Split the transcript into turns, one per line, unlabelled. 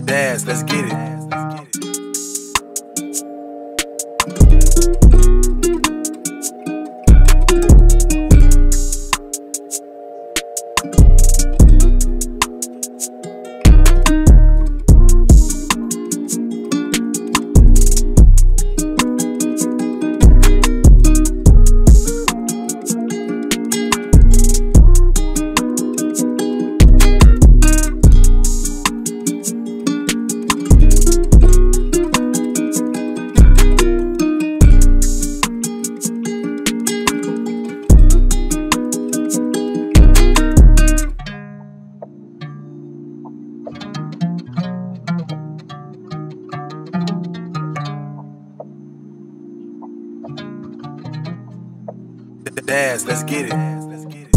Daz, let's get it. the dash, let's get it.